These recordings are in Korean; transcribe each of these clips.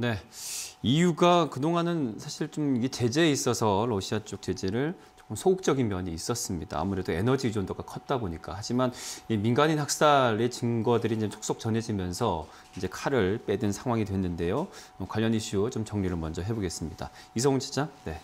네. 이유가 그동안은 사실 좀 이게 제재에 있어서 러시아 쪽 제재를 조금 소극적인 면이 있었습니다. 아무래도 에너지 의존도가 컸다 보니까. 하지만 이 민간인 학살의 증거들이 이제 속속 전해지면서 이제 칼을 빼든 상황이 됐는데요. 관련 이슈 좀 정리를 먼저 해보겠습니다. 이성훈 기자. 네.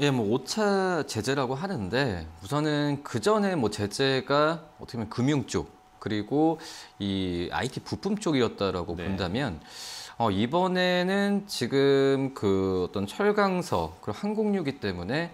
예, 뭐 5차 제재라고 하는데 우선은 그 전에 뭐 제재가 어떻게 보면 금융 쪽 그리고 이 IT 부품 쪽이었다라고 네. 본다면 어, 이번에는 지금 그 어떤 철강서 그리고 항공유기 때문에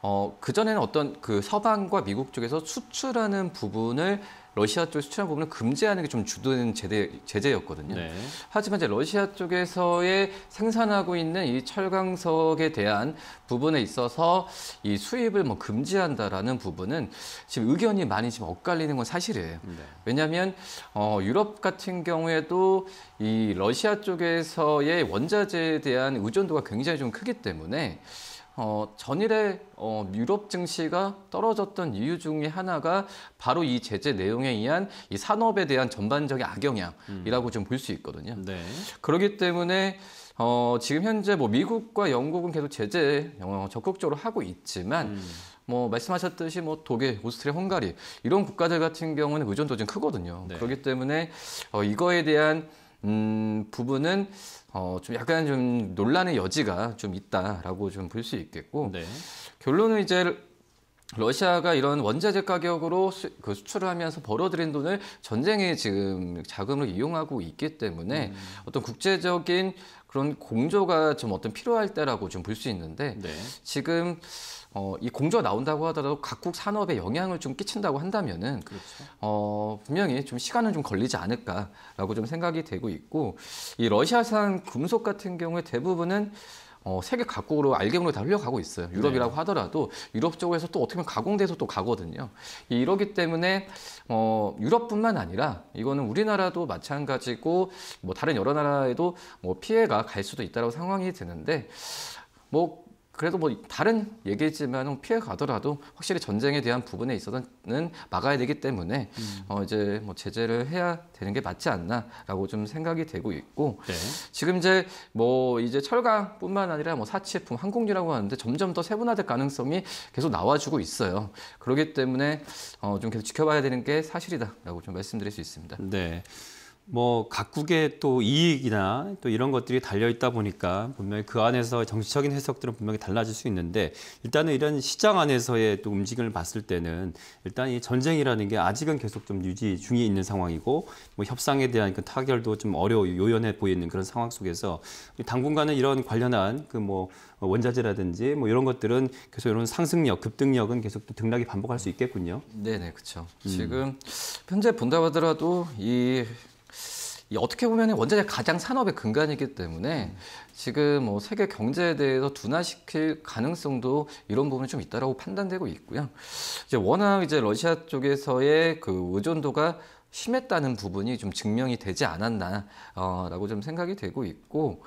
어, 그전에는 어떤 그 서방과 미국 쪽에서 수출하는 부분을 러시아 쪽에 수출하는 부분을 금지하는 게 좀 주된 제재, 제재였거든요. 네. 하지만 이제 러시아 쪽에서의 생산하고 있는 이 철강석에 대한 부분에 있어서 이 수입을 뭐 금지한다라는 부분은 지금 의견이 많이 지금 엇갈리는 건 사실이에요. 네. 왜냐하면 어, 유럽 같은 경우에도 이 러시아 쪽에서의 원자재에 대한 의존도가 굉장히 좀 크기 때문에 어, 전일에 어, 유럽 증시가 떨어졌던 이유 중에 하나가 바로 이 제재 내용에 의한 이 산업에 대한 전반적인 악영향이라고 좀볼 수 있거든요. 네. 그렇기 때문에 어, 지금 현재 뭐 미국과 영국은 계속 제재 어, 적극적으로 하고 있지만 음. 뭐 말씀하셨듯이 뭐 독일, 오스트리아, 헝가리 이런 국가들 같은 경우는 의존도 좀 크거든요. 네. 그렇기 때문에 어, 이거에 대한 음, 부분은 어, 좀 약간 좀 논란의 여지가 좀 있다라고 좀 볼 수 있겠고 네. 결론은 이제 러시아가 이런 원자재 가격으로 수, 그 수출을 하면서 벌어들인 돈을 전쟁에 지금 자금으로 이용하고 있기 때문에 음. 어떤 국제적인 그런 공조가 좀 어떤 필요할 때라고 좀 볼 수 있는데 네. 지금 어, 이 공조가 나온다고 하더라도 각국 산업에 영향을 좀 끼친다고 한다면은 그렇죠. 어, 분명히 좀 시간은 좀 걸리지 않을까라고 좀 생각이 되고 있고 이 러시아산 금속 같은 경우에 대부분은 어, 세계 각국으로 알갱이로 다 흘러가고 있어요. 유럽이라고 네. 하더라도 유럽 쪽에서 또 어떻게 보면 가공돼서 또 가거든요. 이- 이러기 때문에 어, 유럽뿐만 아니라 이거는 우리나라도 마찬가지고 뭐 다른 여러 나라에도 뭐 피해가 갈 수도 있다라고 상황이 드는데 뭐 그래도 뭐 다른 얘기지만 피해 가더라도 확실히 전쟁에 대한 부분에 있어서는 막아야 되기 때문에 어 이제 뭐 제재를 해야 되는 게 맞지 않나라고 좀 생각이 되고 있고 네. 지금 이제 뭐 이제 철강뿐만 아니라 뭐 사치품 항공유라고 하는데 점점 더 세분화될 가능성이 계속 나와주고 있어요. 그렇기 때문에 어 좀 계속 지켜봐야 되는 게 사실이다라고 좀 말씀드릴 수 있습니다. 네. 뭐 각국의 또 이익이나 또 이런 것들이 달려 있다 보니까 분명히 그 안에서 정치적인 해석들은 분명히 달라질 수 있는데 일단은 이런 시장 안에서의 또 움직임을 봤을 때는 일단 이 전쟁이라는 게 아직은 계속 좀 유지 중에 있는 상황이고 뭐 협상에 대한 그 타결도 좀 어려워 요연해 보이는 그런 상황 속에서 당분간은 이런 관련한 그 뭐 원자재라든지 뭐 이런 것들은 계속 이런 상승력, 급등력은 계속 또 등락이 반복할 수 있겠군요. 네네, 그렇죠. 지금 현재 본다고 하더라도 이, 이 어떻게 보면 원자재 가장 산업의 근간이기 때문에 지금 뭐 세계 경제에 대해서 둔화시킬 가능성도 이런 부분이 좀 있다라고 판단되고 있고요. 이제 워낙 이제 러시아 쪽에서의 그 의존도가 심했다는 부분이 좀 증명이 되지 않았나라고 좀 생각이 되고 있고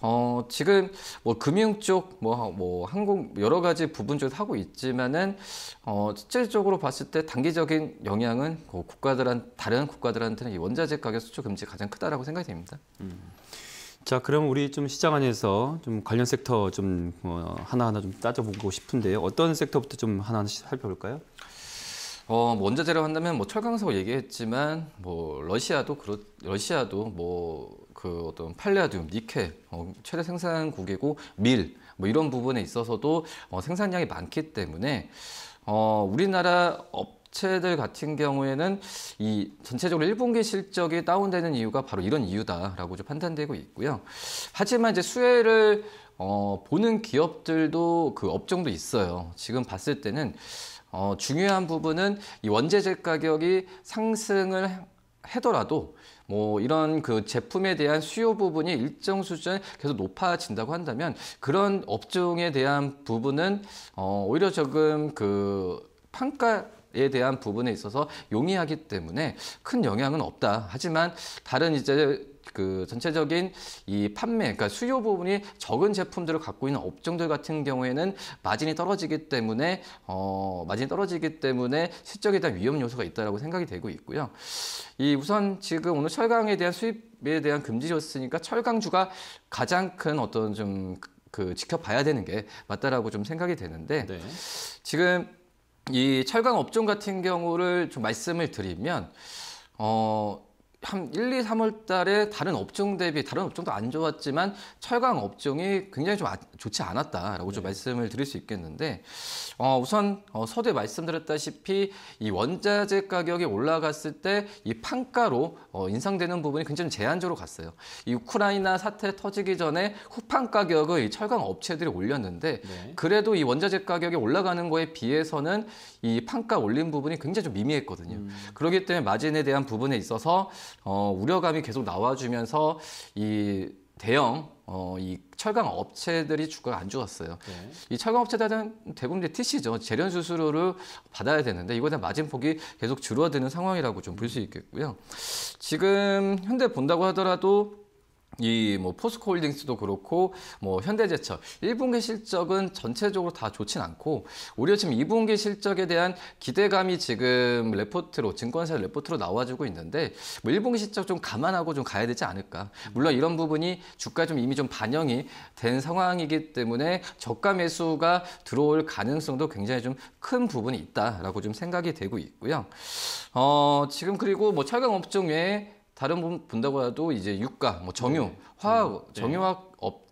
어, 지금 뭐 금융 쪽, 뭐, 뭐 항공 여러 가지 부분 쪽에서 하고 있지만은 어, 실질적으로 봤을 때 단기적인 영향은 그 국가들한 다른 국가들한테는 이 원자재 가격 수출 금지가 가장 크다라고 생각이 됩니다. 자, 그럼 우리 좀 시장 안에서 좀 관련 섹터 좀 어, 하나하나 좀 따져보고 싶은데요. 어떤 섹터부터 좀 하나씩 살펴볼까요? 어, 뭐 원자재라고 한다면 뭐 철강석 얘기했지만 뭐 러시아도 그렇 러시아도 뭐 그 어떤 팔레아듐, 니켈 어, 최대 생산국이고 밀 뭐 이런 부분에 있어서도 어, 생산량이 많기 때문에 어, 우리나라 업체들 같은 경우에는 이 전체적으로 1분기 실적이 다운되는 이유가 바로 이런 이유다라고 좀 판단되고 있고요. 하지만 이제 수혜를 어, 보는 기업들도 그 업종도 있어요. 지금 봤을 때는 어, 중요한 부분은 이 원재재 가격이 상승을 하더라도 뭐 이런 그 제품에 대한 수요 부분이 일정 수준 계속 높아진다고 한다면 그런 업종에 대한 부분은 어, 오히려 조금 그 판가에 대한 부분에 있어서 용이하기 때문에 큰 영향은 없다. 하지만 다른 이제 그 전체적인 이 판매, 그러니까 수요 부분이 적은 제품들을 갖고 있는 업종들 같은 경우에는 마진이 떨어지기 때문에 어, 마진이 떨어지기 때문에 실적에 대한 위험 요소가 있다라고 생각이 되고 있고요. 이 우선 지금 오늘 철강에 대한 수입에 대한 금지였으니까 철강주가 가장 큰 어떤 좀 그 지켜봐야 되는 게 맞다라고 좀 생각이 되는데 네. 지금 이 철강 업종 같은 경우를 좀 말씀을 드리면 어. 한 1, 2, 3월 달에 다른 업종 대비 다른 업종도 안 좋았지만 철강 업종이 굉장히 좀 아- 좋지 않았다라고 좀 말씀을 드릴 수 있겠는데 어, 우선 어, 서두에 말씀드렸다시피 이 원자재 가격이 올라갔을 때 이 판가로 어, 인상되는 부분이 굉장히 제한적으로 갔어요. 이 우크라이나 사태 터지기 전에 후판 가격을 이 철강 업체들이 올렸는데 네. 그래도 이 원자재 가격이 올라가는 거에 비해서는 이 판가 올린 부분이 굉장히 좀 미미했거든요. 그렇기 때문에 마진에 대한 부분에 있어서 어, 우려감이 계속 나와주면서 이 대형 어, 이 철강 업체들이 주가가 안 좋았어요. 네. 이 철강 업체들은 대부분 이제 TC죠. 재련 수수료를 받아야 되는데 이거에 대한 마진 폭이 계속 줄어드는 상황이라고 좀 볼 수 있겠고요. 지금 현대 본다고 하더라도 이 뭐 포스코홀딩스도 그렇고 뭐 현대제철 1분기 실적은 전체적으로 다 좋진 않고 오히려 지금 2분기 실적에 대한 기대감이 지금 레포트로 증권사 레포트로 나와주고 있는데 뭐 1분기 실적 좀 감안하고 좀 가야 되지 않을까 물론 이런 부분이 주가에 좀 이미 좀 반영이 된 상황이기 때문에 저가 매수가 들어올 가능성도 굉장히 좀 큰 부분이 있다라고 좀 생각이 되고 있고요. 어 지금 그리고 뭐 철강 업종 외에 다른 부분 본다고 해도 이제 유가, 뭐 정유, 네. 화학, 네. 정유화학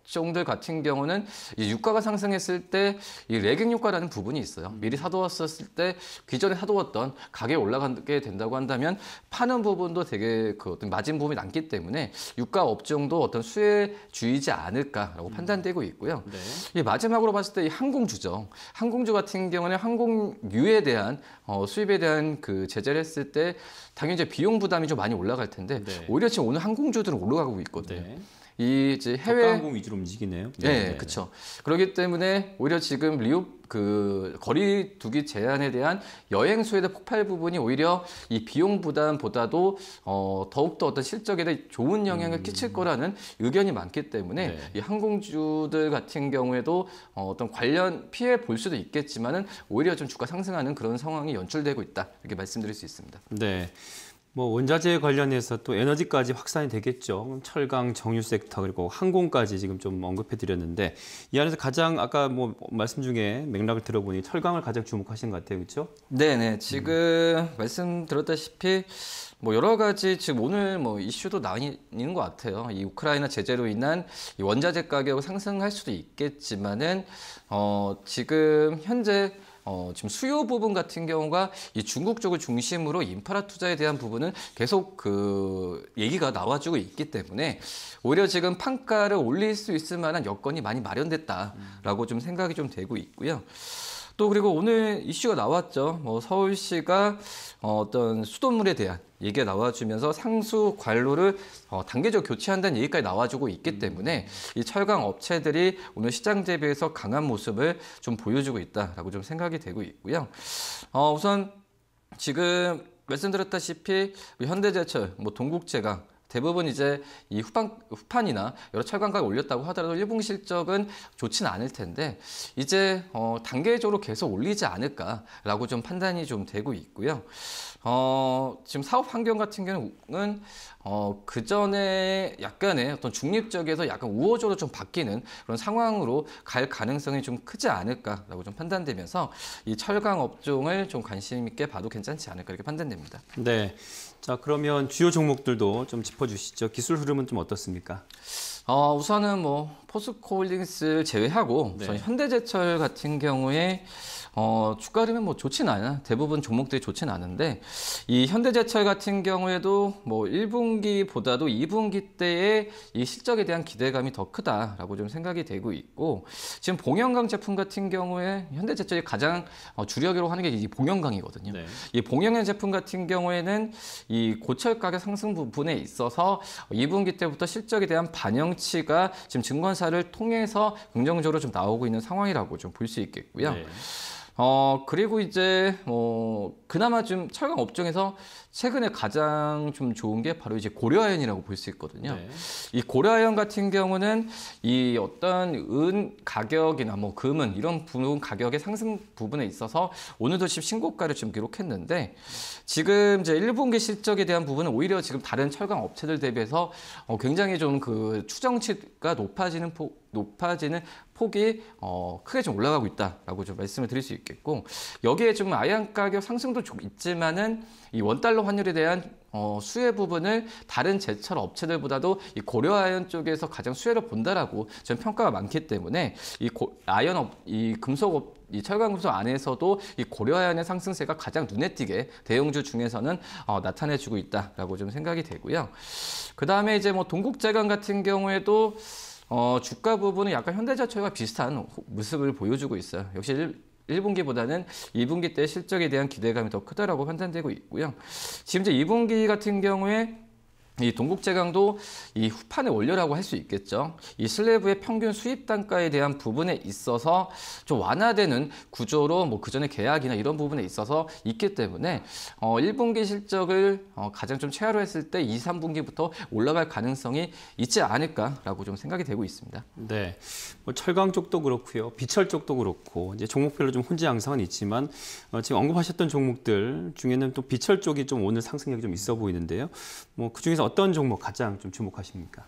업종들 같은 경우는 이 유가가 상승했을 때 이 레깅 효과라는 부분이 있어요. 미리 사두었을 때 기존에 사두었던 가격이 올라가게 된다고 한다면 파는 부분도 되게 그 어떤 마진 부분이 남기 때문에 유가 업종도 어떤 수혜주의지 않을까라고 판단되고 있고요. 네. 이 마지막으로 봤을 때 이 항공주죠. 항공주 같은 경우는 항공유에 대한 어, 수입에 대한 그 제재를 했을 때 당연히 이제 비용 부담이 좀 많이 올라갈 텐데 네. 오히려 지금 오늘 항공주들은 올라가고 있거든요. 네. 이 이제 해외 항공 위주로 움직이네요. 네, 그렇죠. 그렇기 때문에 오히려 지금 리오 그 거리 두기 제한에 대한 여행 대한 폭발 부분이 오히려 이 비용 부담보다도 어 더욱더 어떤 실적에 대해 좋은 영향을 끼칠 거라는 의견이 많기 때문에 네. 이 항공주들 같은 경우에도 어, 어떤 관련 피해 볼 수도 있겠지만은 오히려 좀 주가 상승하는 그런 상황이 연출되고 있다 이렇게 말씀드릴 수 있습니다. 네. 뭐 원자재 관련해서 또 에너지까지 확산이 되겠죠. 철강, 정유 섹터 그리고 항공까지 지금 좀 언급해 드렸는데 이 안에서 가장 아까 뭐 말씀 중에 맥락을 들어보니 철강을 가장 주목하신 것 같아요. 그렇죠? 네 네 지금 말씀드렸다시피 뭐 여러 가지 지금 오늘 뭐 이슈도 나뉘는 것 같아요. 이 우크라이나 제재로 인한 이 원자재 가격 상승할 수도 있겠지만은 어 지금 현재 어, 지금 수요 부분 같은 경우가 이 중국 쪽을 중심으로 인프라 투자에 대한 부분은 계속 그 얘기가 나와주고 있기 때문에 오히려 지금 판가를 올릴 수 있을 만한 여건이 많이 마련됐다라고 좀 생각이 좀 되고 있고요. 또 그리고 오늘 이슈가 나왔죠. 뭐 서울시가 어, 어떤 수돗물에 대한 얘기가 나와주면서 상수 관로를 어, 단계적 교체한다는 얘기까지 나와주고 있기 때문에 이 철강 업체들이 오늘 시장 대비해서 강한 모습을 좀 보여주고 있다라고 좀 생각이 되고 있고요. 어, 우선 지금 말씀드렸다시피 뭐 현대제철, 뭐 동국제강 대부분 이제 이 후판, 후판이나 여러 철강가를 올렸다고 하더라도 1분기 실적은 좋지는 않을 텐데 이제 어, 단계적으로 계속 올리지 않을까라고 좀 판단이 좀 되고 있고요. 어, 지금 사업 환경 같은 경우는 어, 그 전에 약간의 어떤 중립적에서 약간 우호적으로 좀 바뀌는 그런 상황으로 갈 가능성이 좀 크지 않을까라고 좀 판단되면서 이 철강 업종을 좀 관심 있게 봐도 괜찮지 않을까 이렇게 판단됩니다. 네. 자, 그러면 주요 종목들도 좀 짚어 주시죠. 기술 흐름은 좀 어떻습니까? 어, 우선은 뭐 포스코홀딩스를 제외하고 네. 현대제철 같은 경우에 어, 주가 흐름은 뭐 좋진 않아. 대부분 종목들이 좋진 않은데 이 현대제철 같은 경우에도 뭐 1분기보다도 2분기 때의 이 실적에 대한 기대감이 더 크다라고 좀 생각이 되고 있고 지금 봉영강 제품 같은 경우에 현대제철이 가장 어, 주력으로 하는 게 이 봉영강이거든요. 네. 이 봉영의 제품 같은 경우에는 이 고철 가격 상승 부분에 있어서 2분기 때부터 실적에 대한 반영치가 지금 증권사를 통해서 긍정적으로 좀 나오고 있는 상황이라고 좀 볼 수 있겠고요. 네. 어, 그리고 이제 뭐 그나마 좀 철강 업종에서 최근에 가장 좀 좋은 게 바로 이제 고려아연이라고 볼 수 있거든요. 네. 이 고려아연 같은 경우는 이 어떤 은 가격이나 뭐 금은 이런 부분 가격의 상승 부분에 있어서 오늘도 지금 신고가를 좀 기록했는데 지금 이제 1분기 실적에 대한 부분은 오히려 지금 다른 철강 업체들 대비해서 어 굉장히 좀 그 추정치가 높아지는 폭 높아지는 폭이 어 크게 좀 올라가고 있다라고 좀 말씀을 드릴 수 있겠고 여기에 좀 아연 가격 상승도 좀 있지만은 이 원달러 환율에 대한 어, 수혜 부분을 다른 제철 업체들보다도 이 고려아연 쪽에서 가장 수혜를 본다라고 저는 평가가 많기 때문에 이 고, 아연 업, 이 금속 업, 이 철강 금속 안에서도 이 고려아연의 상승세가 가장 눈에 띄게 대형주 중에서는 어, 나타내주고 있다라고 좀 생각이 되고요. 그 다음에 이제 뭐 동국제강 같은 경우에도 어, 주가 부분은 약간 현대자동차와 비슷한 호- 모습을 보여주고 있어요. 역시 일, 1분기보다는 2분기 때 실적에 대한 기대감이 더 크다라고 판단되고 있고요. 지금 이제 2분기 같은 경우에 이 동국제강도 이 후판의 원료라고 할 수 있겠죠. 이 슬래브의 평균 수입 단가에 대한 부분에 있어서 좀 완화되는 구조로 뭐 그전에 계약이나 이런 부분에 있어서 있기 때문에 어 1분기 실적을 어 가장 좀 최하로 했을 때 2, 3분기부터 올라갈 가능성이 있지 않을까라고 좀 생각이 되고 있습니다. 네, 뭐 철강 쪽도 그렇고요, 비철 쪽도 그렇고 이제 종목별로 좀 혼재 양상은 있지만 어, 지금 언급하셨던 종목들 중에는 또 비철 쪽이 좀 오늘 상승력이 좀 있어 보이는데요. 뭐 그 중에서 어떤 종목 가장 좀 주목하십니까?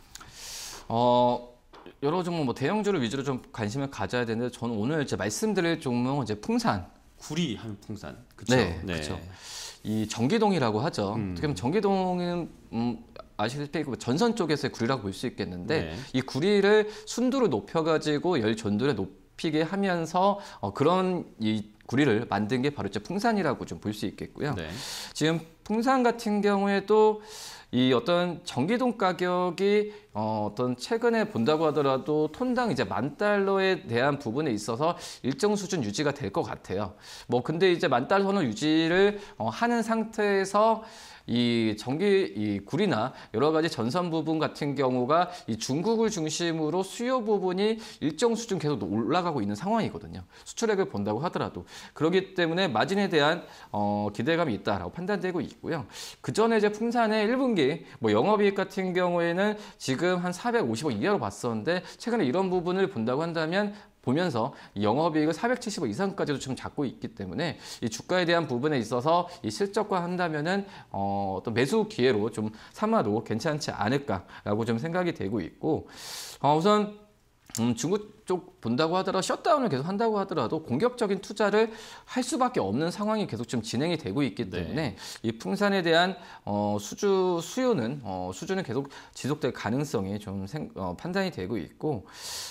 어 여러 종목 뭐 대형주를 위주로 좀 관심을 가져야 되는데 저는 오늘 이제 말씀드릴 종목은 이제 풍산 구리 한 풍산, 그렇죠? 네, 그쵸. 이 전기동이라고 하죠. 어떻게 보면 전기동은 음, 아시다시피 그 전선 쪽에서의 구리라고 볼 수 있겠는데 네. 이 구리를 순도를 높여가지고 열 전도를 높이게 하면서 어, 그런 이 구리를 만든 게 바로 이제 풍산이라고 좀 볼 수 있겠고요. 네. 지금 풍산 같은 경우에도 이 어떤 전기동 가격이 어, 어떤 최근에 본다고 하더라도 톤당 이제 만 달러에 대한 부분에 있어서 일정 수준 유지가 될 것 같아요. 뭐 근데 이제 만 달러 선을 유지를 어, 하는 상태에서 이 전기 이 구리나 여러 가지 전선 부분 같은 경우가 이 중국을 중심으로 수요 부분이 일정 수준 계속 올라가고 있는 상황이거든요. 수출액을 본다고 하더라도 그렇기 때문에 마진에 대한 어, 기대감이 있다라고 판단되고 있고 요. 그 전에 이제 풍산의 1분기 뭐 영업이익 같은 경우에는 지금 한 450억 이하로 봤었는데 최근에 이런 부분을 본다고 한다면 보면서 이 영업이익을 470억 이상까지도 지금 잡고 있기 때문에 이 주가에 대한 부분에 있어서 이 실적과 한다면은 어, 어떤 매수 기회로 좀 삼아도 괜찮지 않을까라고 좀 생각이 되고 있고 어, 우선 음, 중국 쪽 본다고 하더라도 셧다운을 계속 한다고 하더라도 공격적인 투자를 할 수밖에 없는 상황이 계속 좀 진행이 되고 있기 네. 때문에 이 풍산에 대한 어, 수주 수요는 어, 수주는 계속 지속될 가능성이 좀 생, 어, 판단이 되고 있고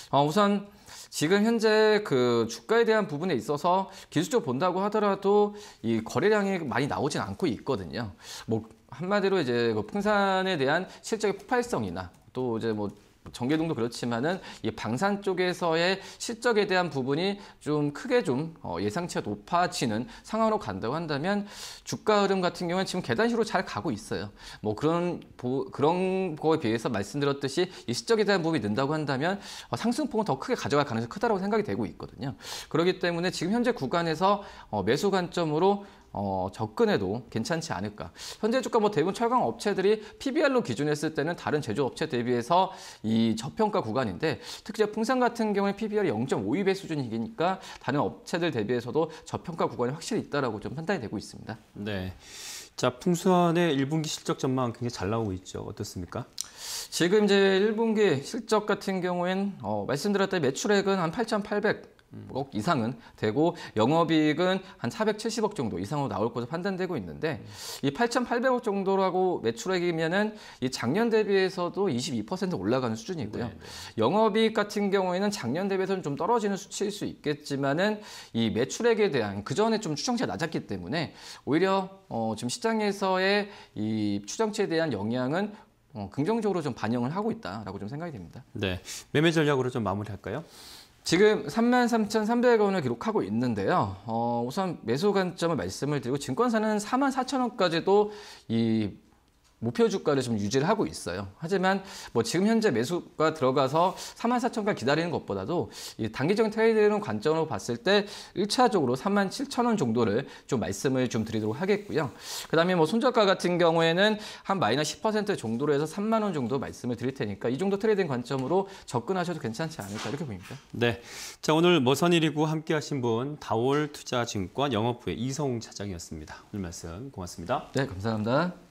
어, 우선 지금 현재 그 주가에 대한 부분에 있어서 기술적으로 본다고 하더라도 이 거래량이 많이 나오진 않고 있거든요. 뭐 한마디로 이제 그 풍산에 대한 실적의 폭발성이나 또 이제 뭐 전개동도 그렇지만은 이 방산 쪽에서의 실적에 대한 부분이 좀 크게 좀 어, 예상치가 높아지는 상황으로 간다고 한다면 주가 흐름 같은 경우는 지금 계단식으로 잘 가고 있어요. 뭐 그런 보- 그런 거에 비해서 말씀드렸듯이 이 실적에 대한 부분이 는다고 한다면 어, 상승폭은 더 크게 가져갈 가능성이 크다고 생각이 되고 있거든요. 그렇기 때문에 지금 현재 구간에서 어, 매수 관점으로 어, 접근해도 괜찮지 않을까. 현재 주가 뭐 대부분 철강 업체들이 PBR로 기준했을 때는 다른 제조 업체 대비해서 이 저평가 구간인데 특히 풍산 같은 경우에 PBR이 0.52배 수준이니까 다른 업체들 대비해서도 저평가 구간이 확실히 있다라고 좀 판단이 되고 있습니다. 네. 자, 풍수원의 1분기 실적 전망 굉장히 잘 나오고 있죠. 어떻습니까? 지금 이제 1분기 실적 같은 경우엔 어, 말씀드렸다시피 매출액은 한 8,800 억 이상은 되고 영업이익은 한 470억 정도 이상으로 나올 것으로 판단되고 있는데 이 8,800억 정도라고 매출액이면은 이 작년 대비해서도 22% 올라가는 수준이고요. 네, 네. 영업이익 같은 경우에는 작년 대비해서는 좀 떨어지는 수치일 수 있겠지만은 이 매출액에 대한 그 전에 좀 추정치가 낮았기 때문에 오히려 어, 지금 시장에서의 이 추정치에 대한 영향은 어, 긍정적으로 좀 반영을 하고 있다라고 좀 생각이 됩니다. 네. 매매 전략으로 좀 마무리할까요? 지금 33,300원을 기록하고 있는데요. 어, 우선 매수 관점을 말씀을 드리고 증권사는 44,000원까지도 이 목표 주가를 좀 유지를 하고 있어요. 하지만 뭐 지금 현재 매수가 들어가서 34,000가 기다리는 것보다도 이 단기적인 trading 관점으로 봤을 때 1차적으로 37,000원 정도를 좀 말씀을 좀 드리도록 하겠고요. 그 다음에 뭐 손절가 같은 경우에는 한 마이너스 10% 정도로 해서 3만 원 정도 말씀을 드릴 테니까 이 정도 trading 관점으로 접근하셔도 괜찮지 않을까 이렇게 보입니다. 네. 자, 오늘 머선일이고 함께 하신 분 다올 투자증권 영업부의 이성웅 차장이었습니다. 오늘 말씀 고맙습니다. 네, 감사합니다.